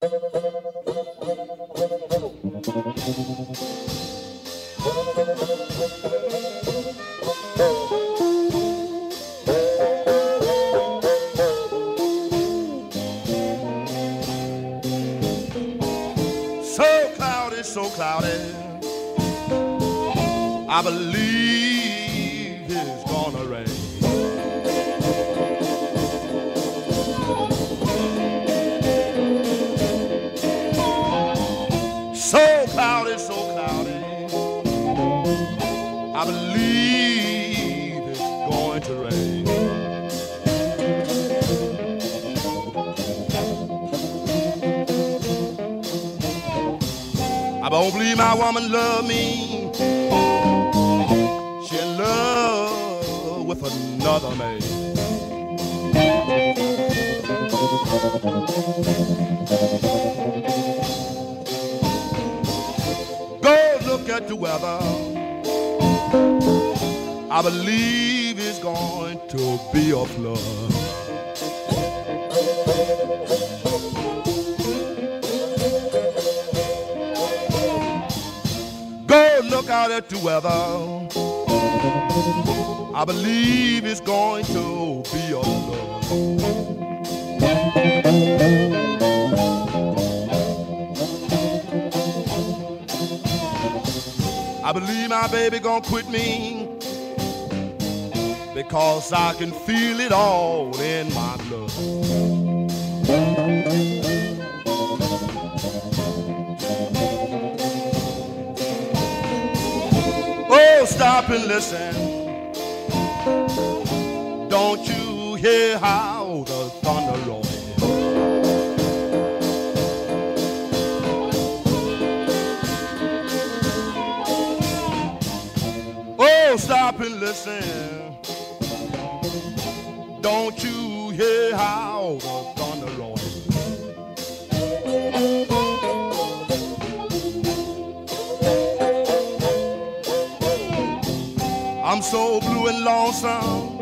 So cloudy, so cloudy. I believe I don't believe my woman love me. She in love with another man. Go look at the weather. I believe it's going to be a flood. The weather. I believe it's going to be a flood. I believe my baby gonna quit me because I can feel it all in my blood. Stop and listen. Don't you hear how the thunder rolls? Oh, stop and listen. Don't you hear how I'm so blue and lonesome.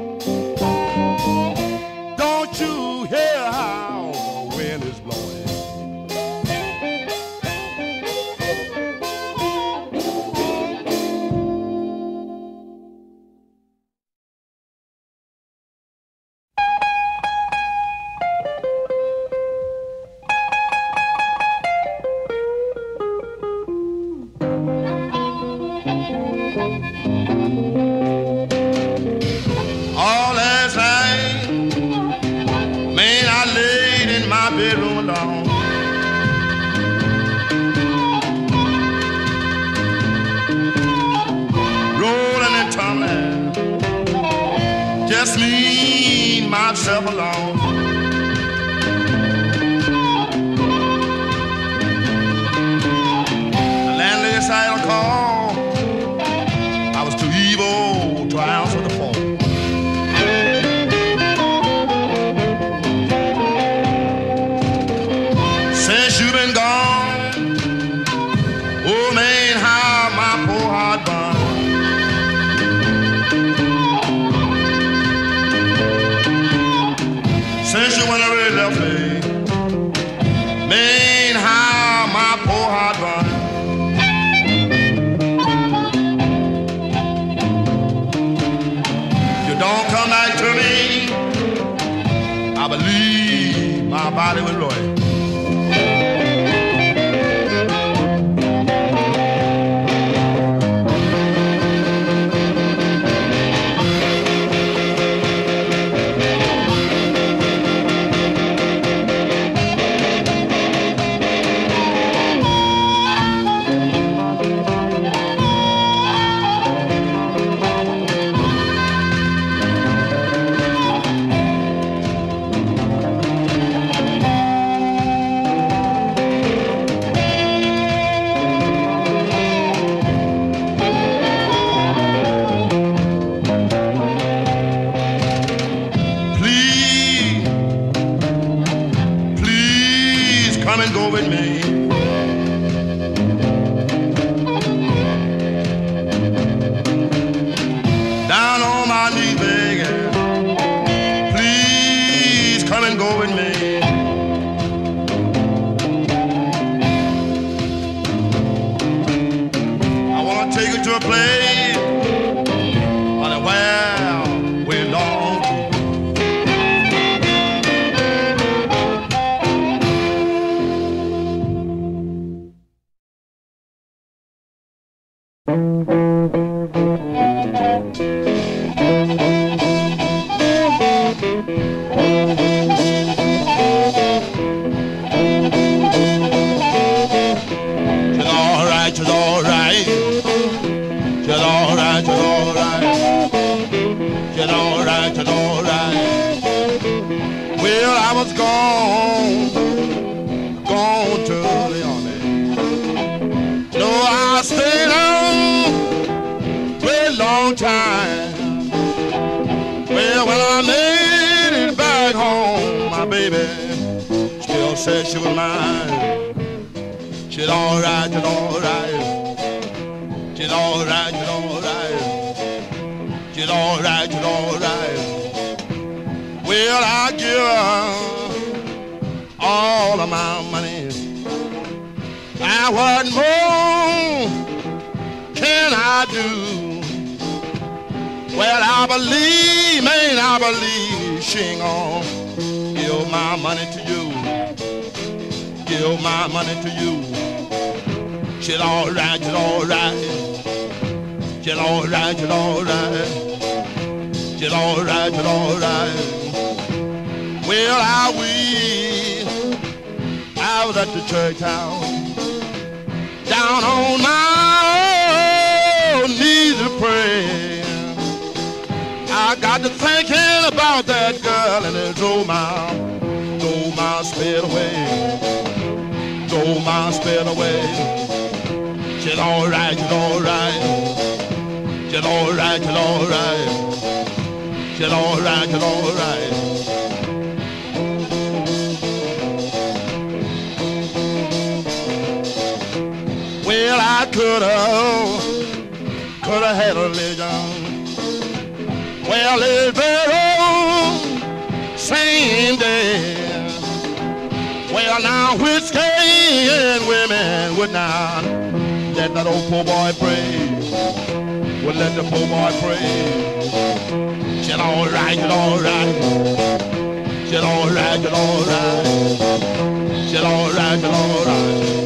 With me. my spit away. Throw my spit away. She's alright, she's alright. She's alright, she's alright. She's alright, she's alright. Well, I could've, could've had a religion. Well, it's better same day. Well, now whiskey and women would not let that old poor boy pray. Would let the poor boy pray. Said, all right, said, all right. Said, all right, said, all right. Said, all right, said, all right.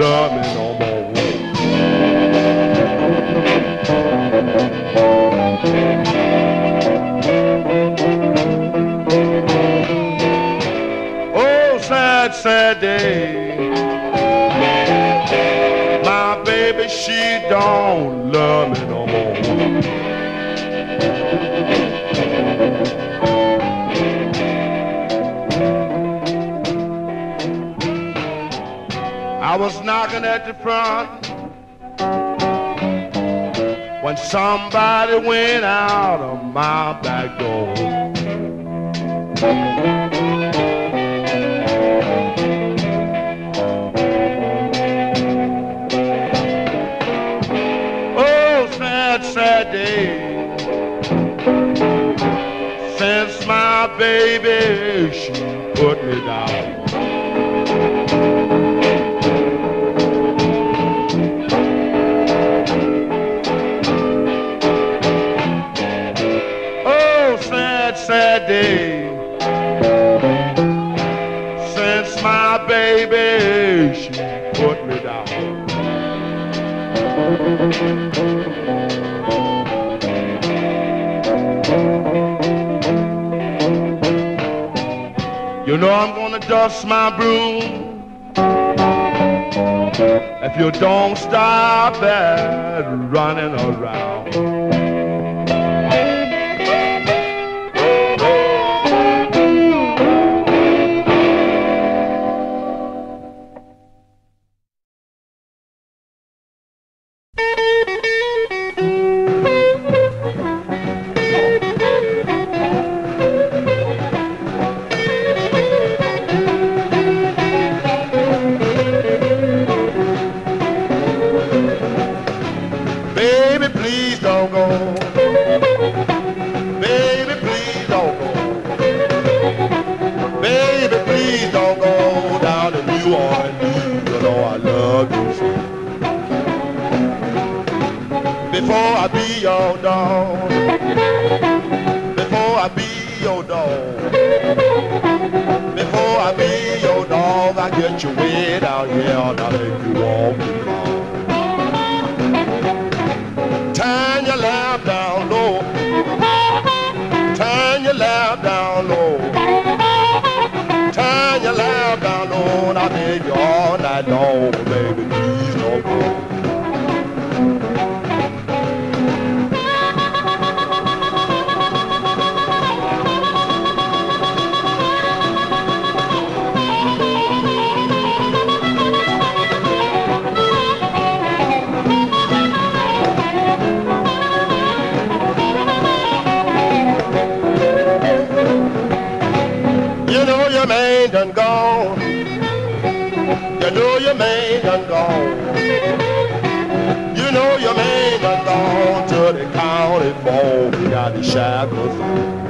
Lord, knocking at the front. When somebody went out of my back door. Oh, sad, sad day. Since my baby know I'm gonna dust my broom if you don't stop that running around. your dog. Before I be your dog. Before I be your dog, I get you wet out here and I make you walk the dog. Turn your lamp down low. Turn your lamp down low. Turn your lamp down low and I'll make you all night long, baby. fechados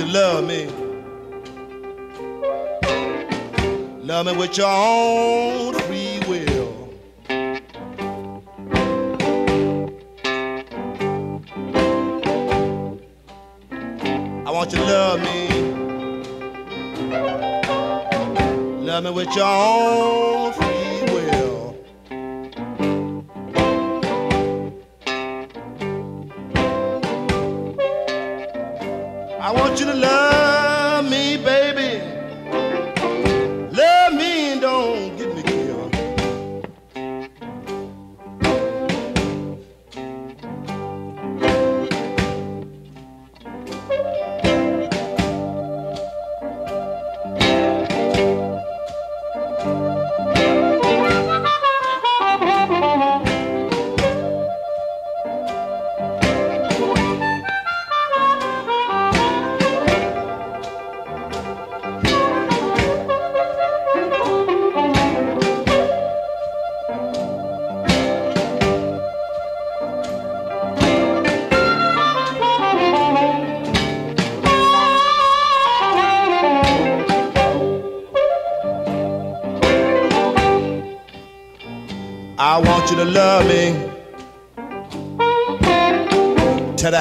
to love me. Love me with your own I want you to love.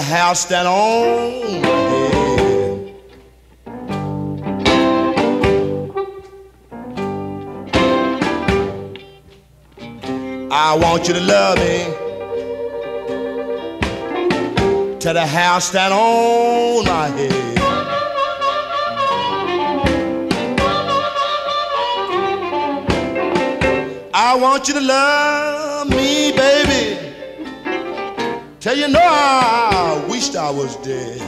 House that on my. I want you to love me to the house that on my head. I want you to love me, baby. Tell you know I wished I was dead.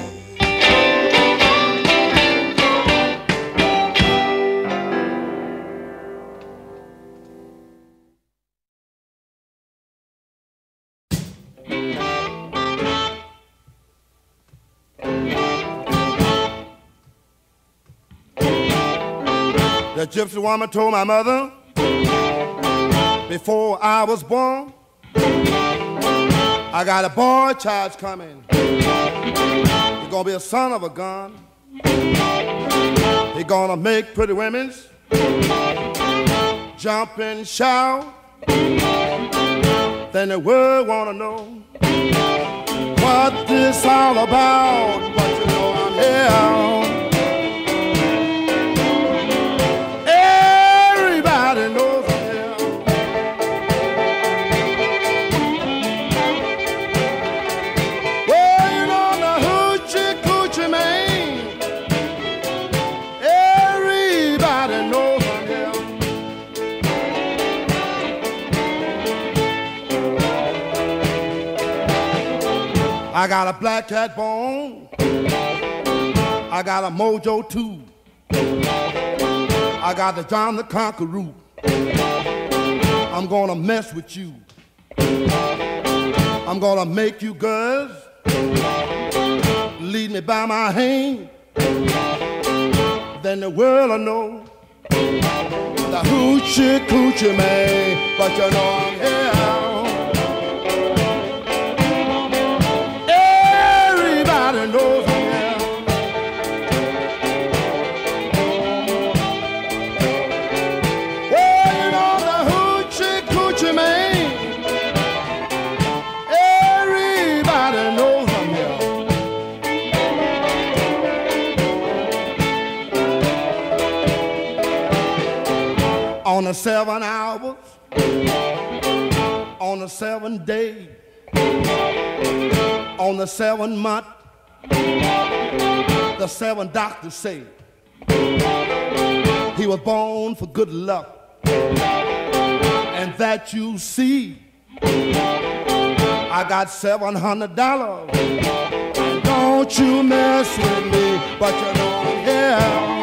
The gypsy woman told my mother before I was born. I got a boy child's coming. He's gonna be a son of a gun. He's gonna make pretty women's jump and shout. Then the world wanna know what this all about. But you know I'm here. Got a black cat bone. I got a mojo too. I got the John the Conqueroo. I'm gonna mess with you. I'm gonna make you girls lead me by my hand. Then the world will know the hoochie coochie man. But you know I'm here. The seven hours, on the seven day, on the seven month, the seven doctors say he was born for good luck. And that you see, I got seven hundred dollars. Don't you mess with me, but you know I'm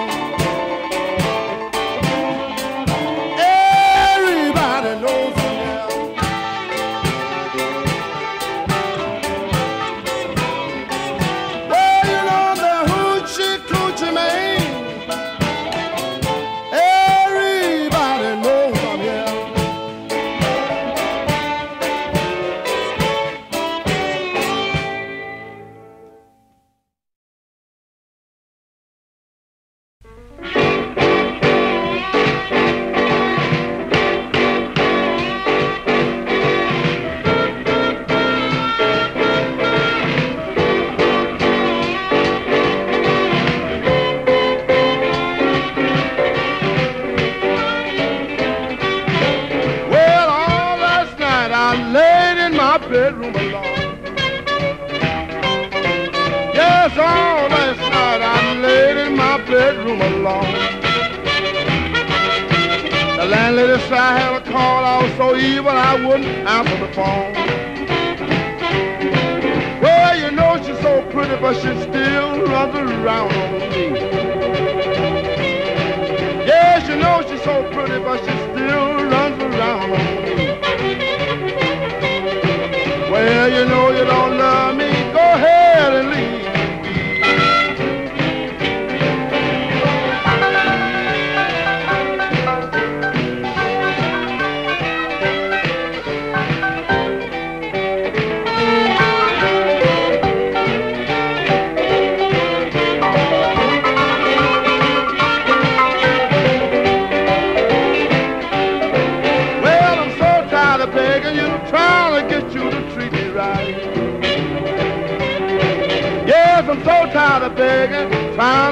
answer the phone.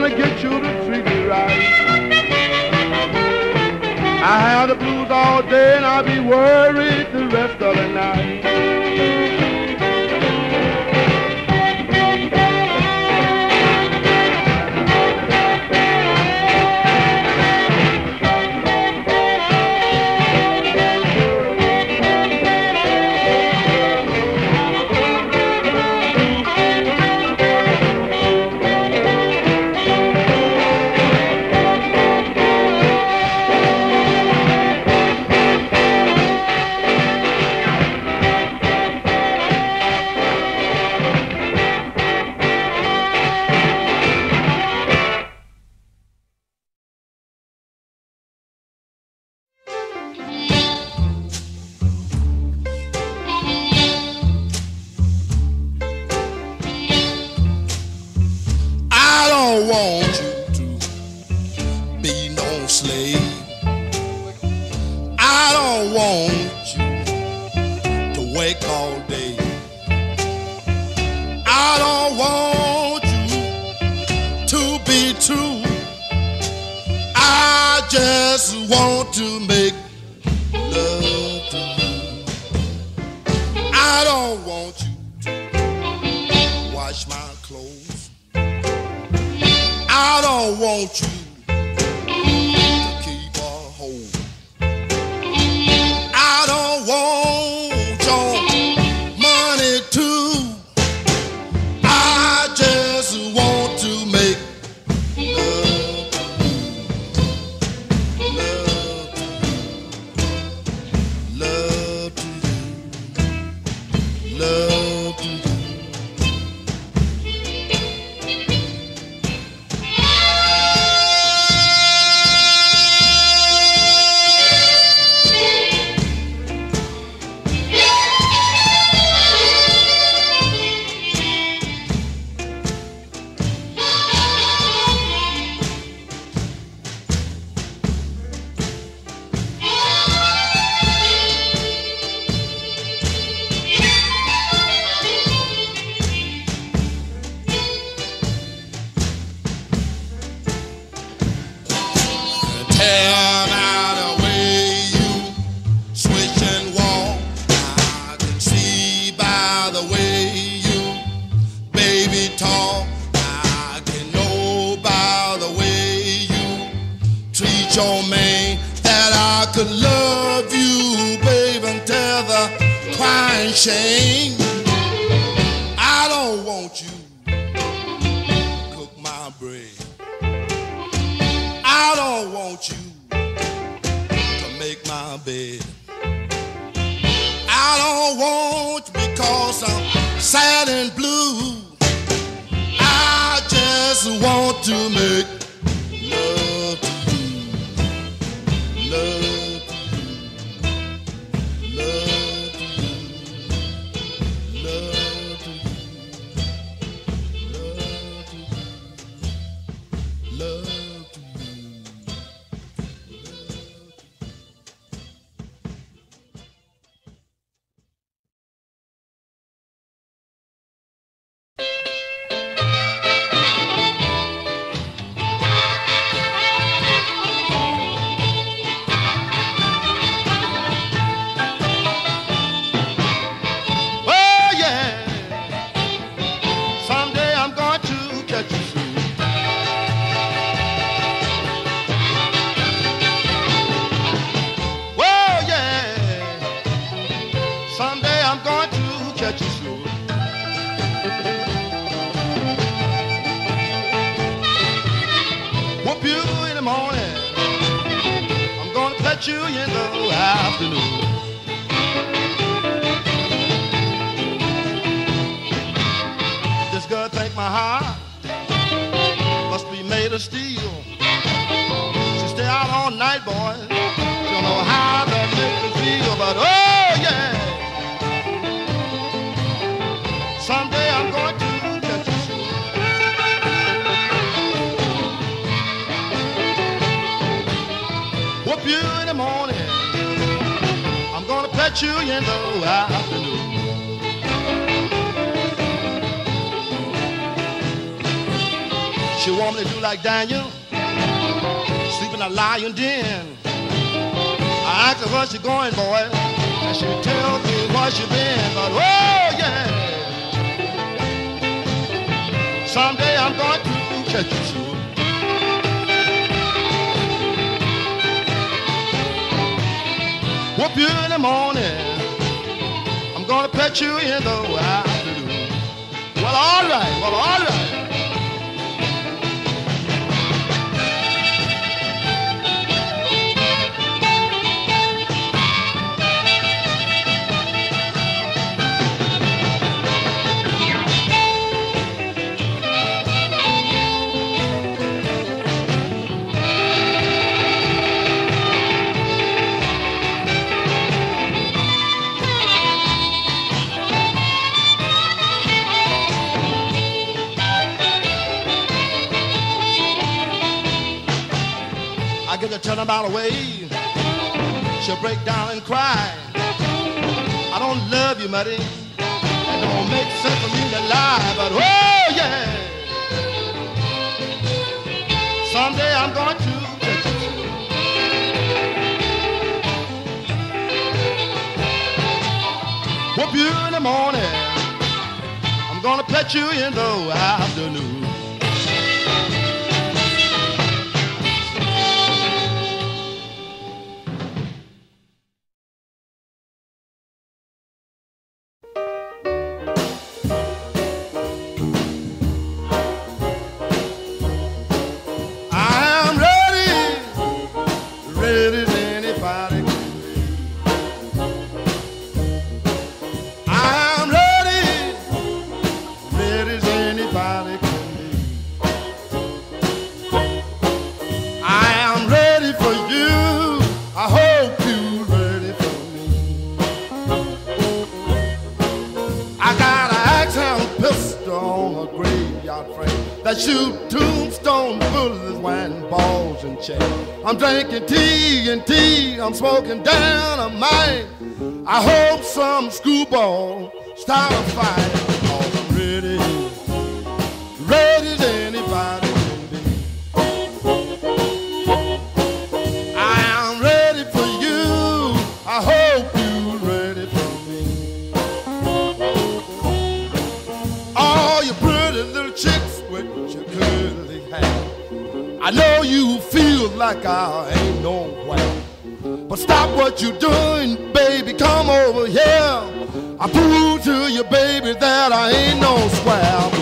To get you to treat me right. I have the blues all day and I'll be worried the rest of the night. Whoa. wall. to make about away. She'll break down and cry. I don't love you, Muddy. It don't make sense for me to lie, but oh yeah. Someday I'm going to. Whoop you in the morning. I'm gonna pet you in the afternoon. broken down a mine. I hope some screwball start a fight. I prove to you, baby, that I ain't no square.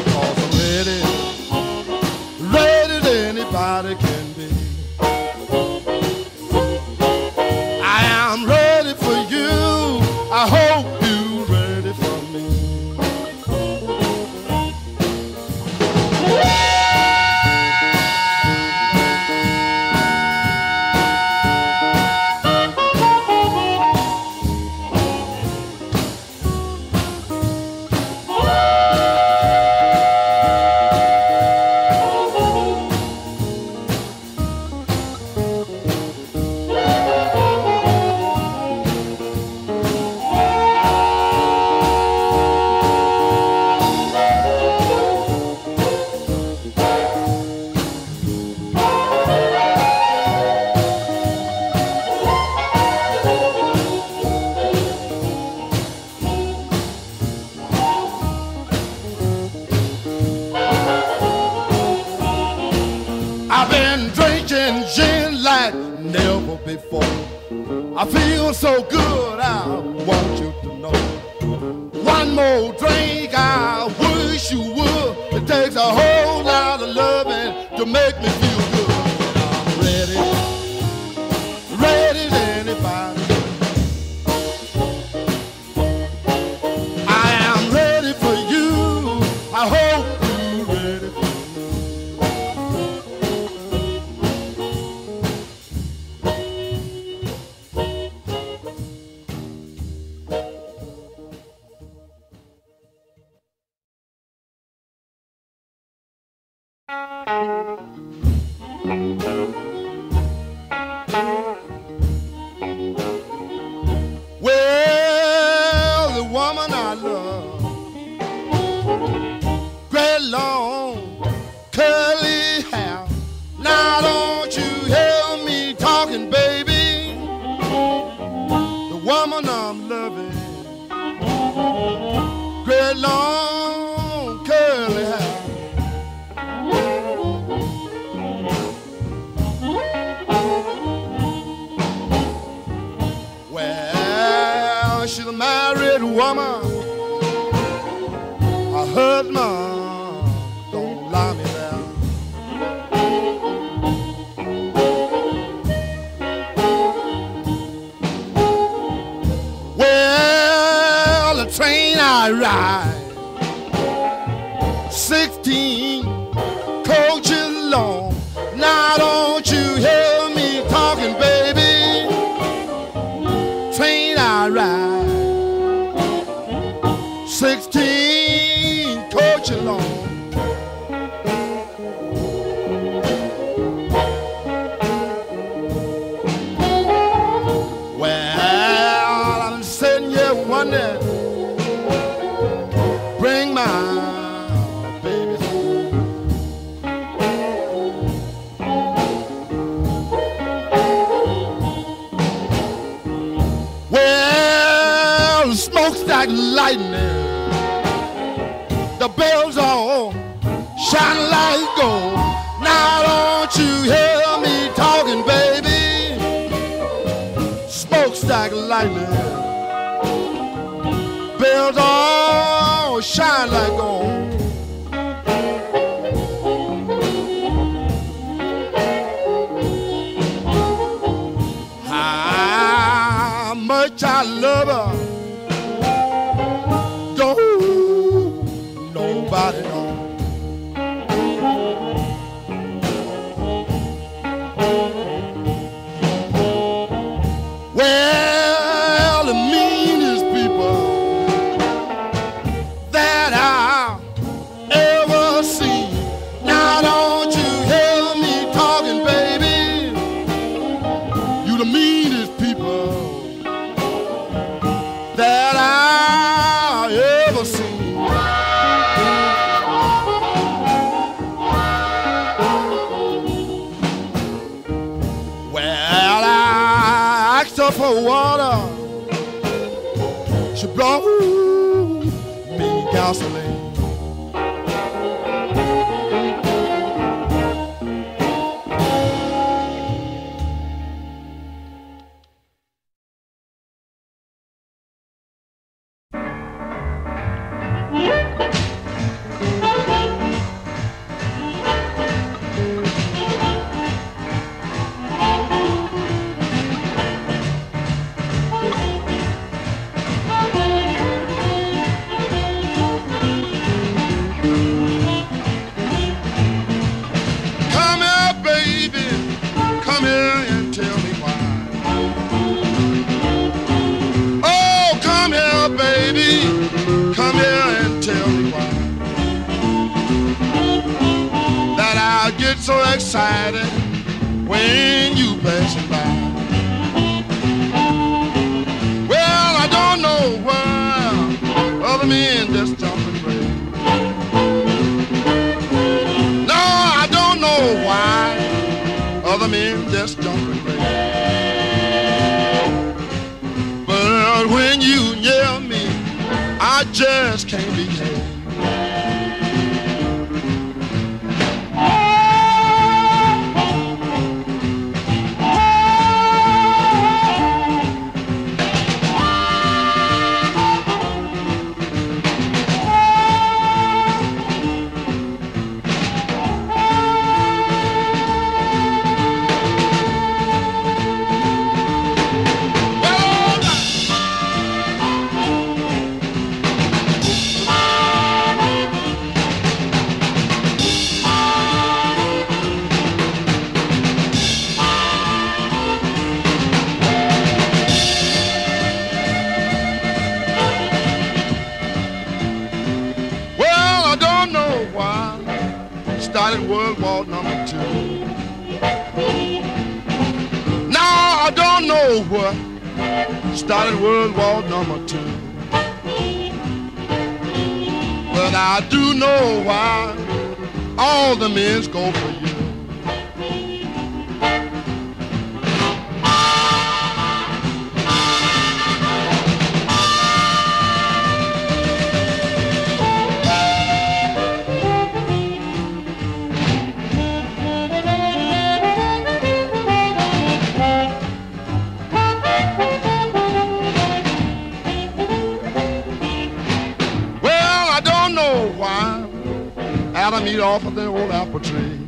thirst for water. She blow me gasoline. World War Number Two. But I do know why all the men's go for you. Off of the old apple tree.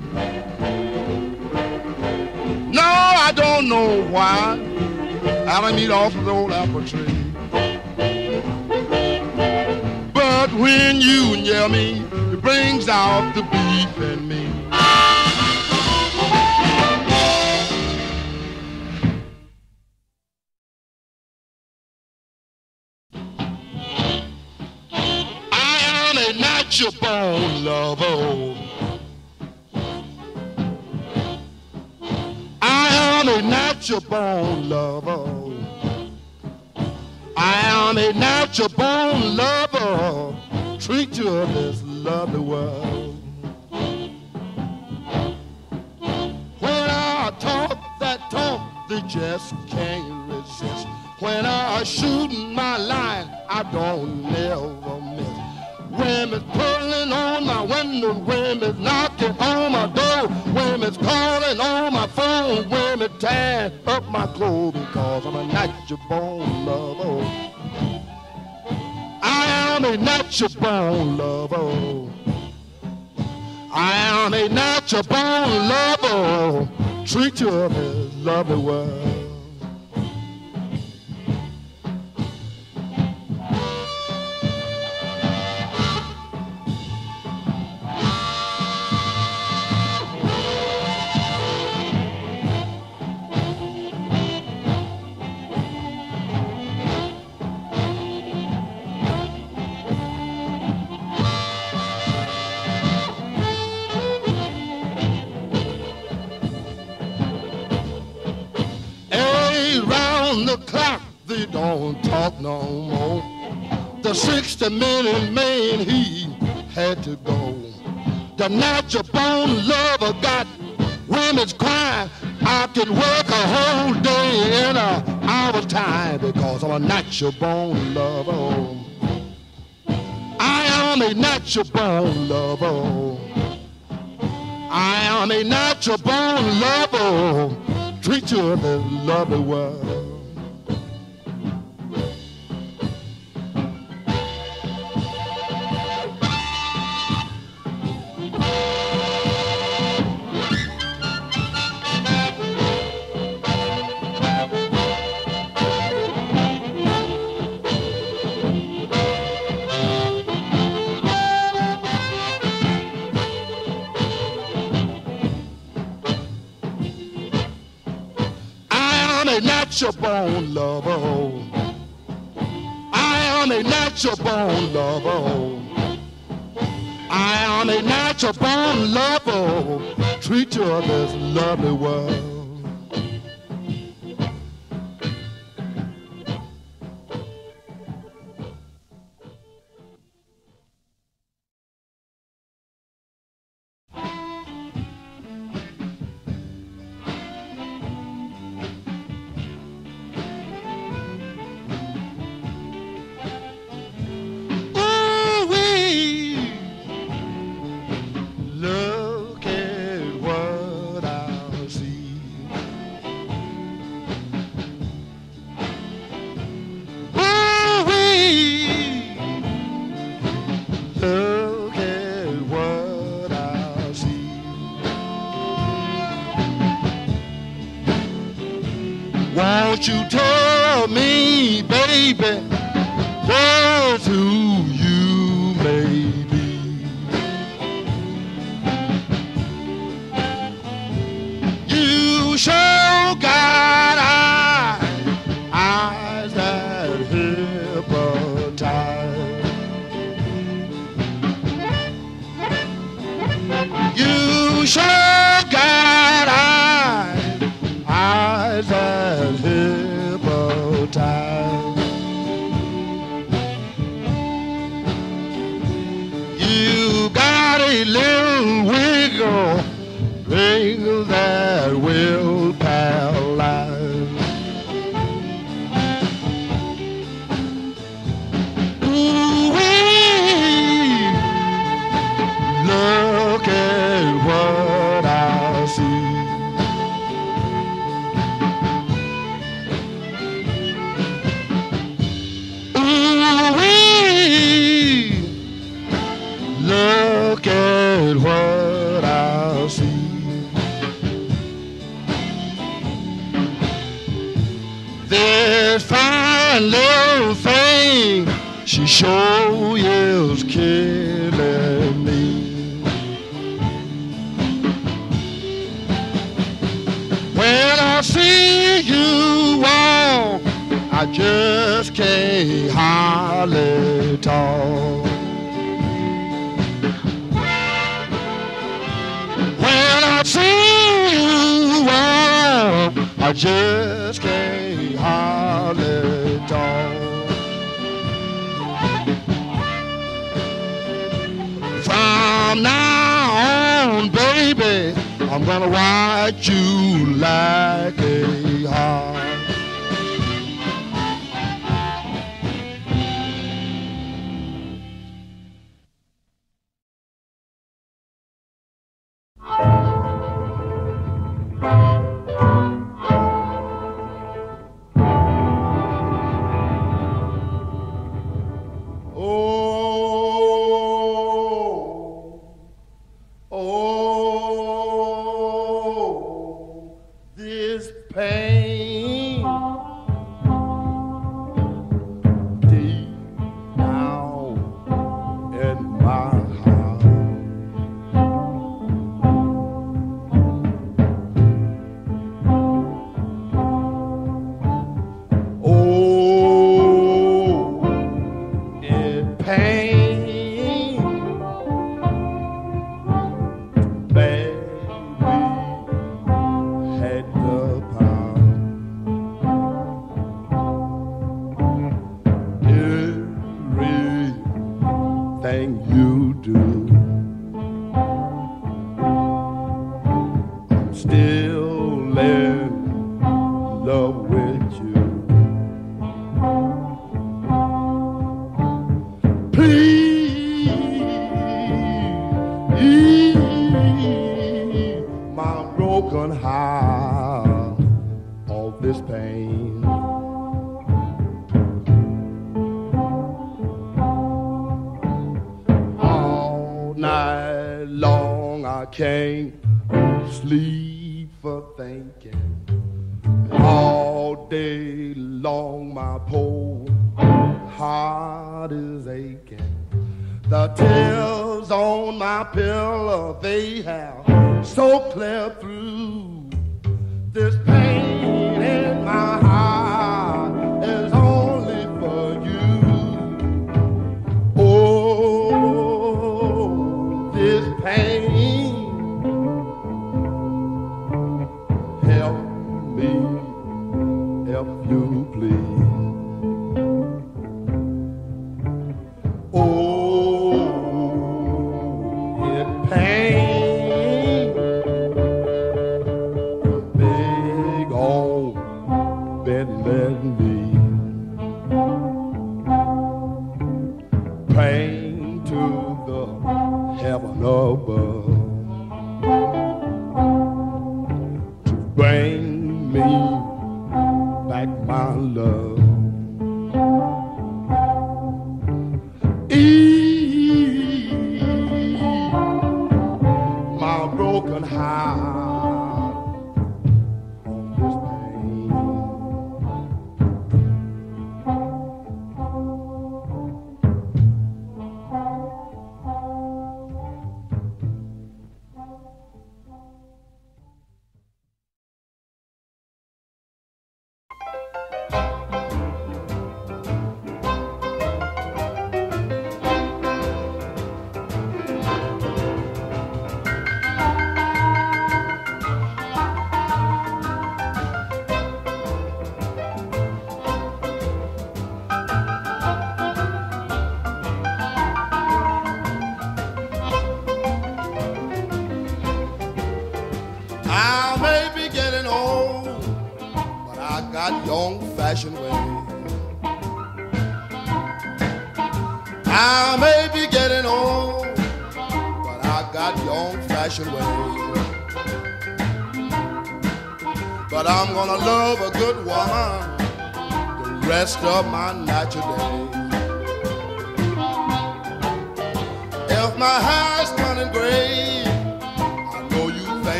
No, I don't know why I don't eat off of the old apple tree. But when you near me, it brings out the beef born lover. I am a natural born lover. Treat you of this lovely world. When I talk that talk, they just can't resist. When I shoot my line, I don't never. Women's pulling on my window, women's knocking on my door, women's calling on my phone, women tearing up my clothes because I'm a natural born lover. I am a natural born lover. I am a natural born lover. Treat you of this lovely world. Clock, don't talk no more. The 60 minute man, he had to go. The natural born lover got women's crying. I can work a whole day in a hour's time because I'm a natural born lover. I am a natural born lover. I am a natural born lover. Treat you in this lovely world. Born lover. I am a natural born lover. I am a natural born lover. Treat you of this lovely world.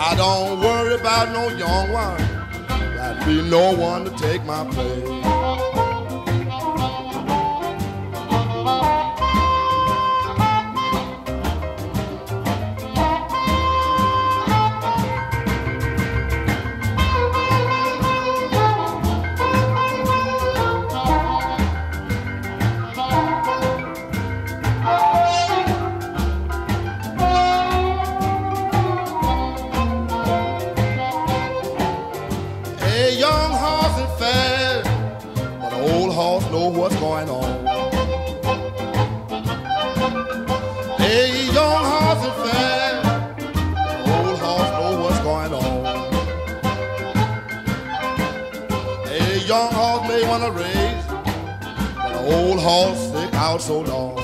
I don't worry about no young one. There'll be no one to take my place. out so long.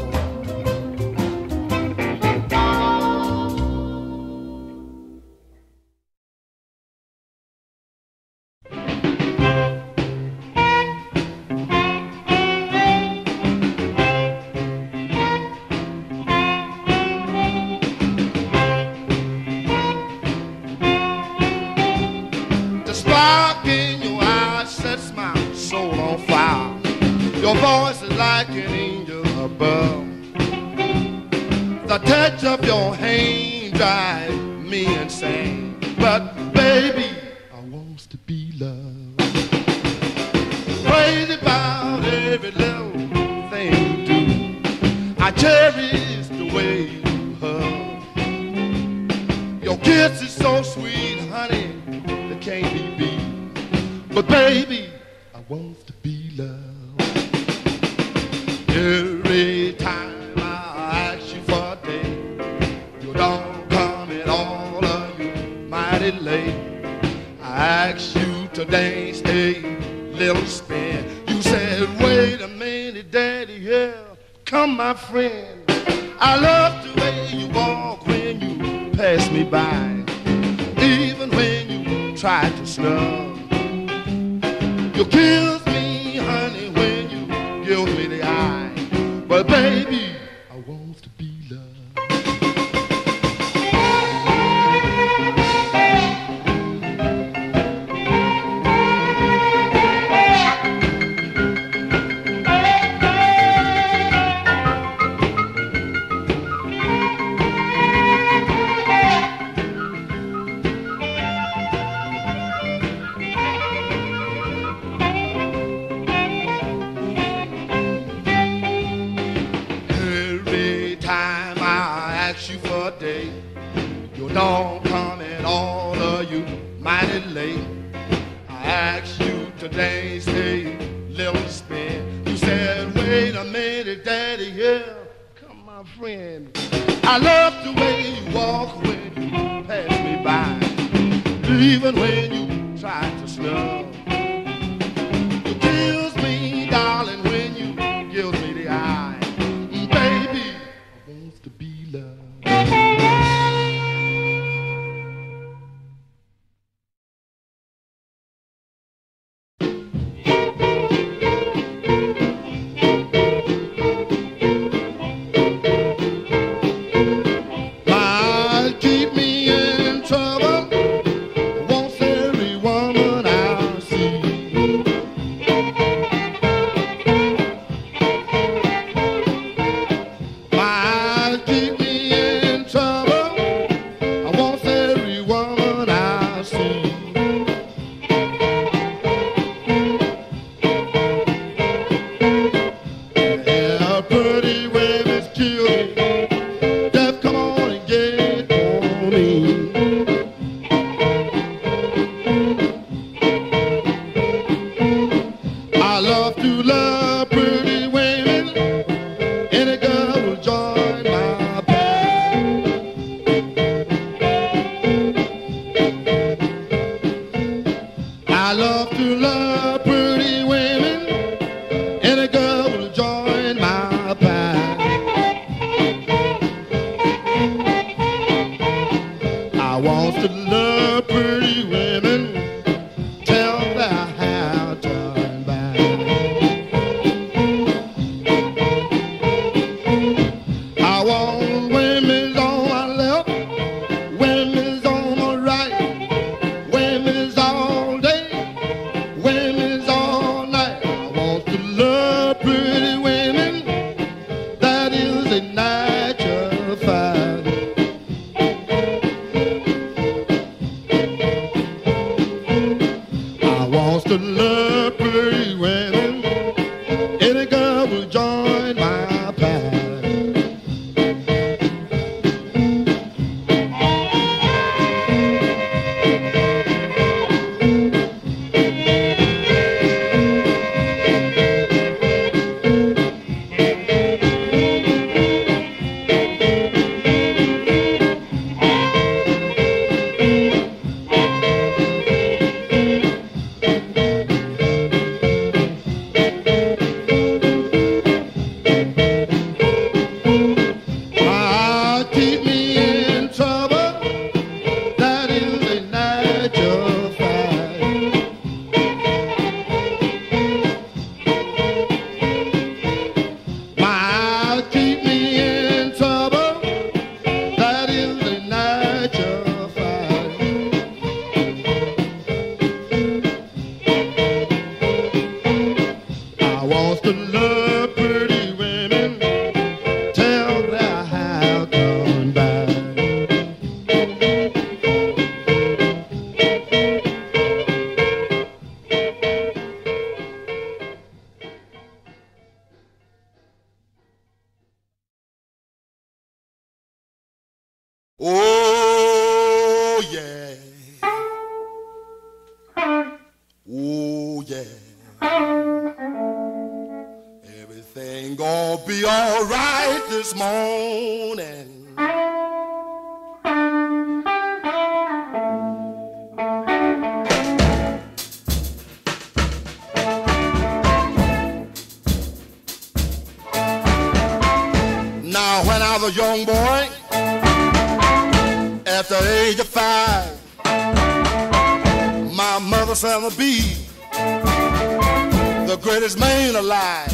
tried to stop. You kiss Now when I was a young boy at the age of five my mother said to be the greatest man alive.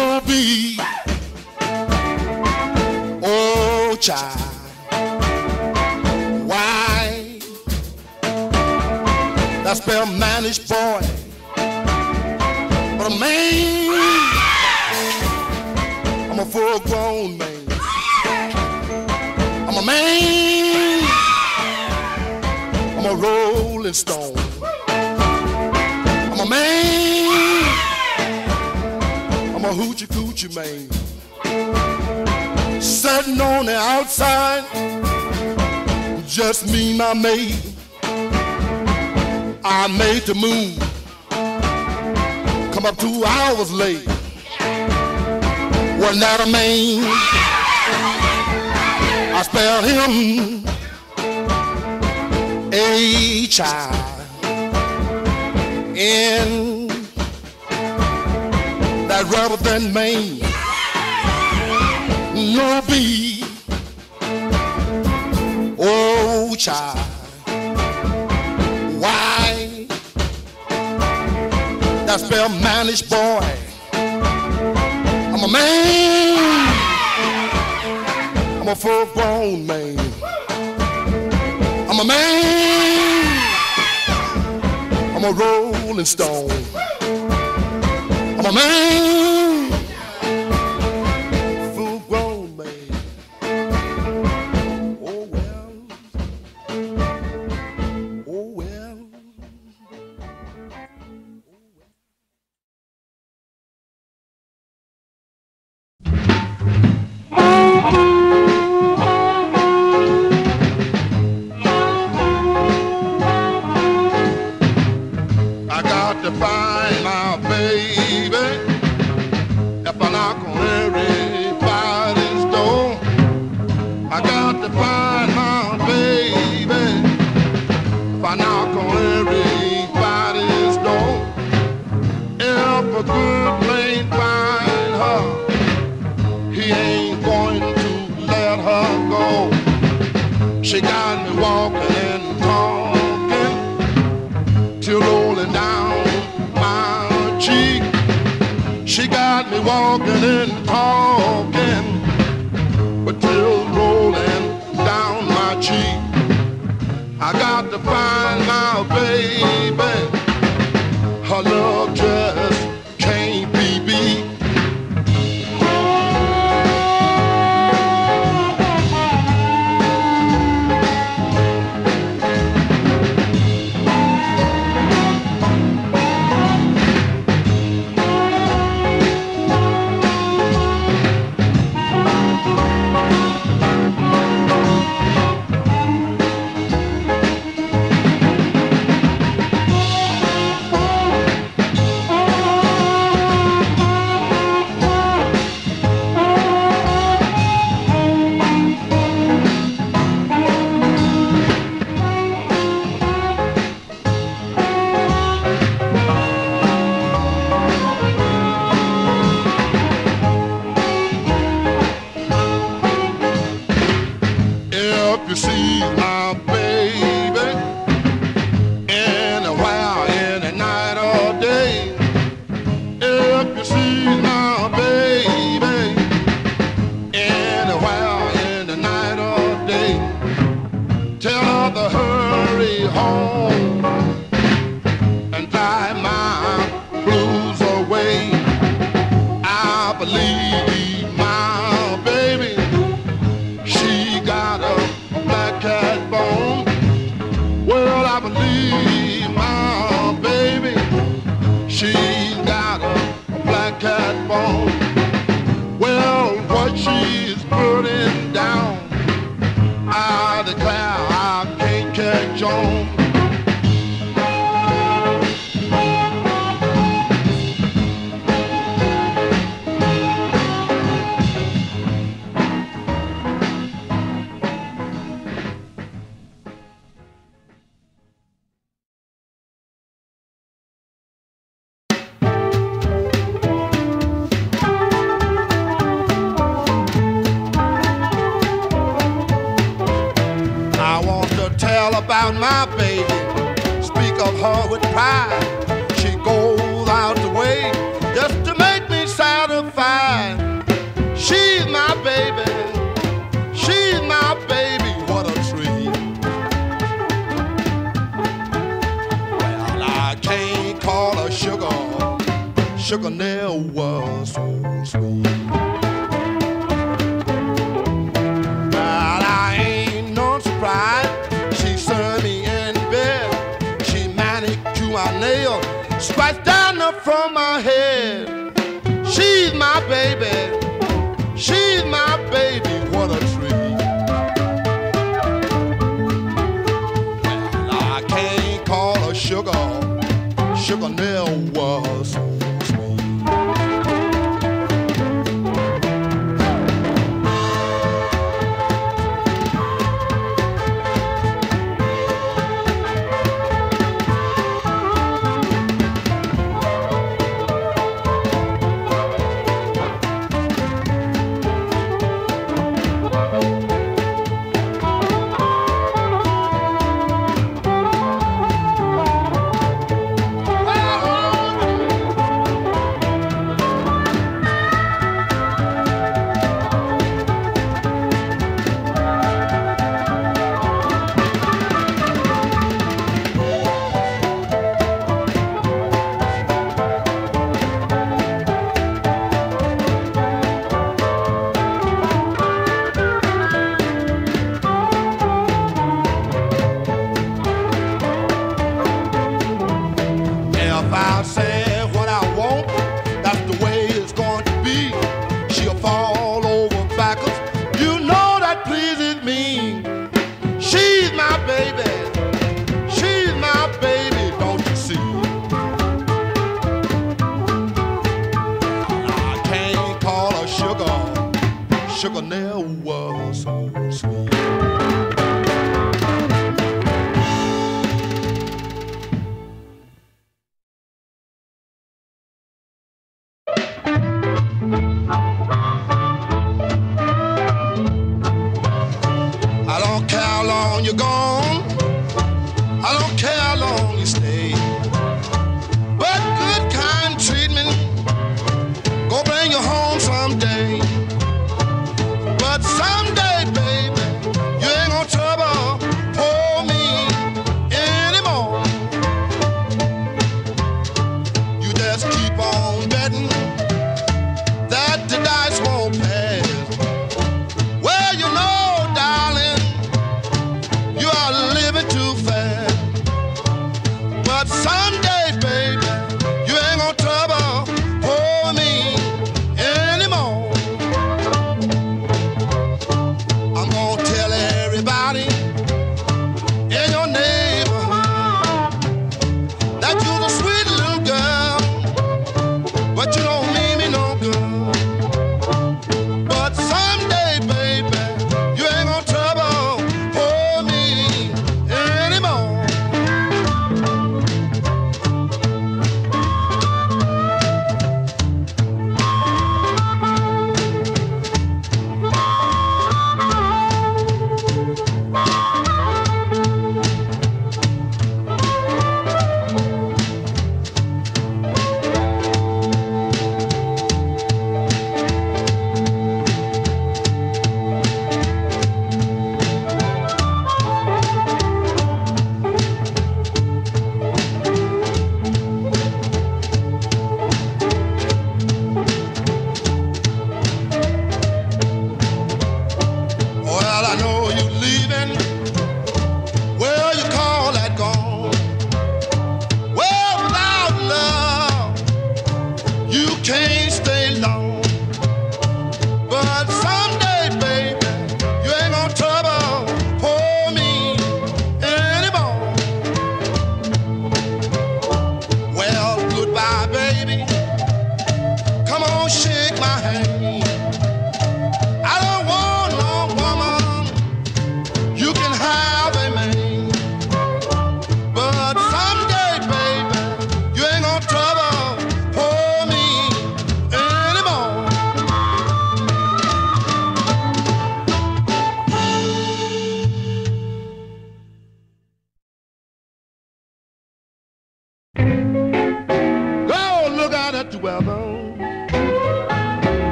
Yeah! No B. Oh, child. Why? I spell mannish boy. But a man, I'm a full grown man. I'm a man, I'm a rolling stone. I'm a man, a hoochie coochie man. Sitting on the outside, just me, my mate. I made the move. Come up two hours late. Wasn't that a man? I spelled him H I N. Rubber than Maine. No B. Oh, child. I spell mannish boy. I'm a man. I'm a full grown man. I'm a man. I'm a rolling stone. I'm